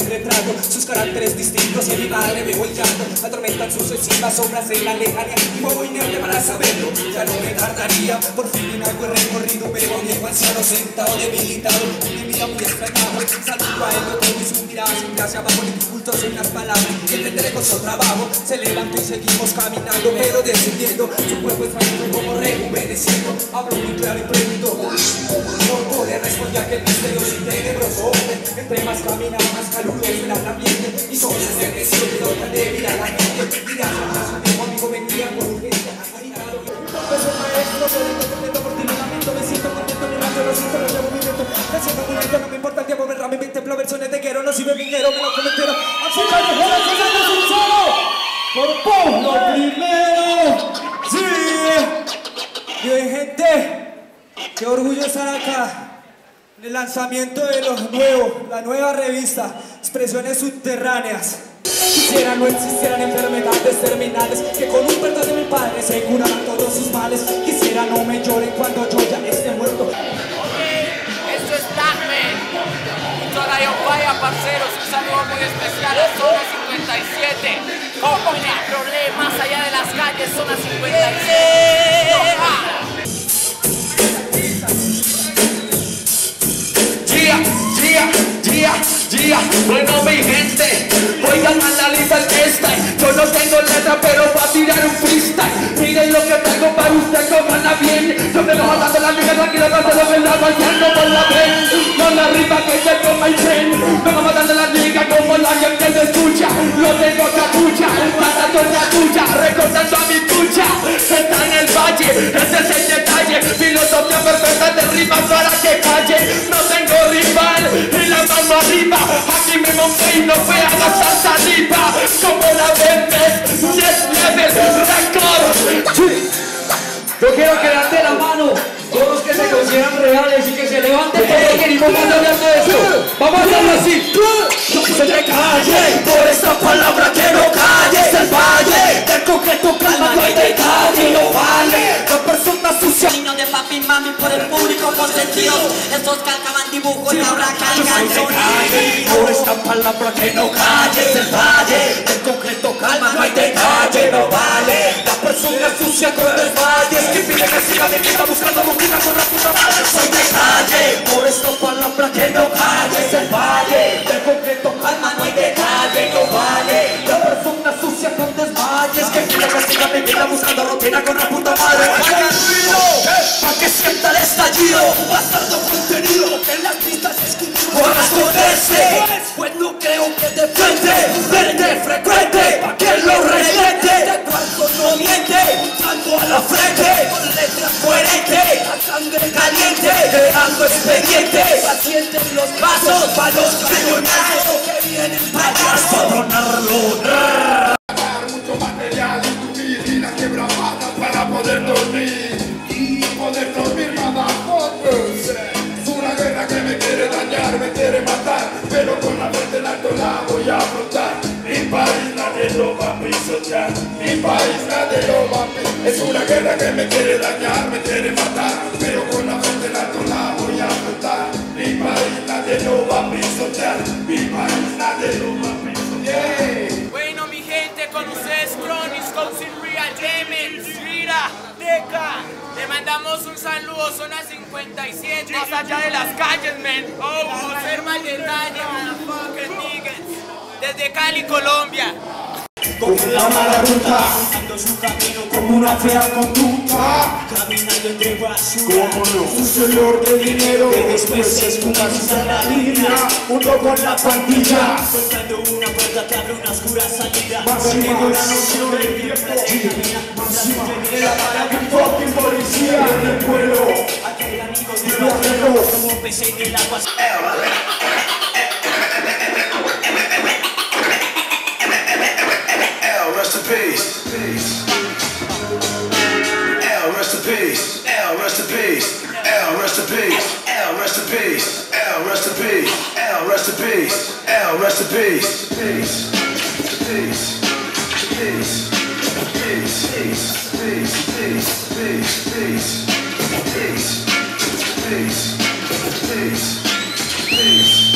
retrato Sus caracteres distintos y en mi madre veo el llanto Atormentan sucesivas sombras en la lejanía Y muevo inerte para saberlo, ya no me tardaría Por fin en algo he recorrido, a un viejo anciano sentado debilitado Me mira muy extrañado, saludo a él, lo y su mirada sin gracia bajo el en las palabras Entenderé con su trabajo, se levantó y seguimos caminando Pero descendiendo, su cuerpo es frágil como rejuveneciendo Hablo muy claro y pregunto No puede responder aquel misterioso y tenebroso hombre Entre más camina, más saludo y suena el ambiente y son las agresiones donde de vida la gente mira a su amigo venía con urgencia afarinado pues el maestro se dejo contento por ti lamento me siento contento mi radio lo siento lo llevo viviendo me siento contento no me importa el tiempo me rame me templo versiones de guero no sirve dinero me lo cometero así que mejor así que no un solo por pum lo primero sí bien gente qué orgullo estar acá el lanzamiento de lo nuevo, la nueva revista, Expresiones Subterráneas. Quisiera no existieran enfermedades terminales que con un perdón de mi padre se curaran todos sus males. Quisiera no me lloren cuando yo ya esté muerto. Yo vaya, parceros. Un saludo muy especial a Zona 57. ¿Cómo no hay problema más allá de las calles? Zona 57. Gia, Gia, Gia, Gia, bueno mi gente, oigan analizar esta, yo no tengo letra pero va a tirar un freestyle, miren lo que traigo para usted, cómanla bien, yo me voy matando la liga tranquila, no se lo ven la bailando por la vez, no la rima que te y no fue a gastar saliva, como la vendes, yes level, record. Yo quiero que levanten la mano todos los que se consideran reales y que se levanten porque queremos hablar de esto. Vamos a hacerlo así. Se te Mami por el público consentido. Estos calcaban dibujos y ahora calcan sonido. por esta palabra que no calles el valle del concreto calma no hay detalle no vale. La persona sucia con desmayes que pide que siga mi vida buscando boquina con la puta madre. Soy de calle. Por esta palabra que no calles el valle del concreto calma no hay detalle no vale. La persona sucia con desmayes que pide que siga mi vida buscando rutina con la puta madre. Hagan ruido estallido bastardo contenido en las pistas escribió por esconderse pues no creo que de frente frecuente pa' que lo reviente. De cuarto no miente tanto a la frente con letras coherentes la sangre caliente dejando expediente paciente en los pasos pa' los cañonazos que vienen para mucho me quiere dañar, me quiere matar pero con la frente en alto la voy a afrontar mi país nadie lo va a pisotear mi país nadie lo va a pisotear Bueno, mi gente, con ustedes Chronis, Cousin Real, Demons, Rira, Deca. Le mandamos un saludo, zona 57, más allá de las calles, man. Oh, ser mal detalle, motherfucker, niggas. Desde Cali, Colombia. con la mala ruta Ando su camino una fea conducta. Caminando entre basura Un señor de dinero Que después se esfuma sin la línea Junto con la pandilla. Encontrando una puerta que abre una oscura salida. Perdiendo la noción del tiempo Máxima Era para que un fucking policía. En el pueblo. Aquí hay amigos de barrio Como pez en el agua peace. L, rest in peace. L, rest in peace. L, rest in peace. L, rest in peace. Peace. Peace. Peace. Peace. Peace. Peace. Peace. Peace. Peace. Peace. Peace. Peace. Peace.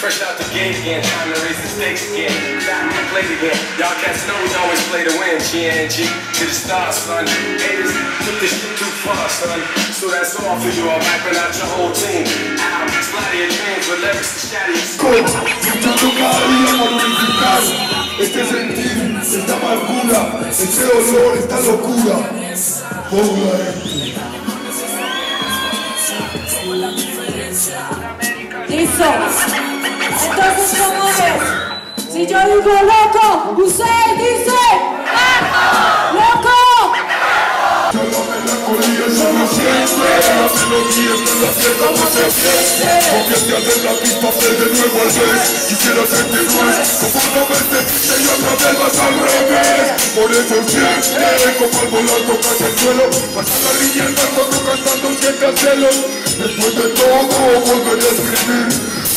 Fresh out the gate again, time to raise the stakes again to play again. Y'all cats know we always play to win. G-N-G to the stars, son. Haters took this shit too far, son. So that's all for you all wiping out your whole team. Out, slide your dreams with lyrics to shatter your Luchando cada día por unificar este sentir, esta amargura, este dolor, esta locura. Toda Listo. Entonces, ¿cómo es? Si yo digo loco, usted dice loco. Ya no siente La melodía está en la fiesta no se siente Convierte a la pista, de nuevo al revés Quisiera sentir más Conformemente te y otra vez vas al revés Por eso siente Como al volar tocas el suelo Pasa la andando, tú cantando sientes celos Después de todo volveré a escribir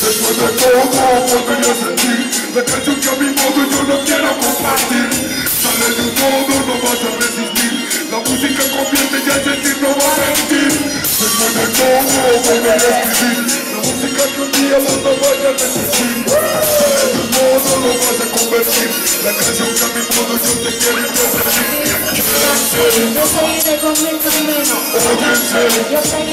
Después de todo volveré a sentir La canción que a mi modo yo no quiero compartir. Sale de un modo, no vas a resistir. La música convierte y al sentir no va a mentir Después de todo volveré a escribir. La música que un día vos no vayas a resistir. Sale de un modo, lo vas a convertir. La canción que a mi modo yo te quiero interpretar Yo con mi camino. Óyense, Yo seguiré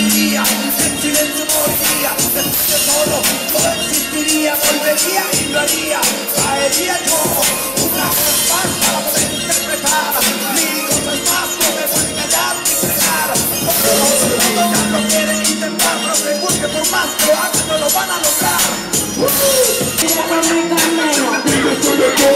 Y después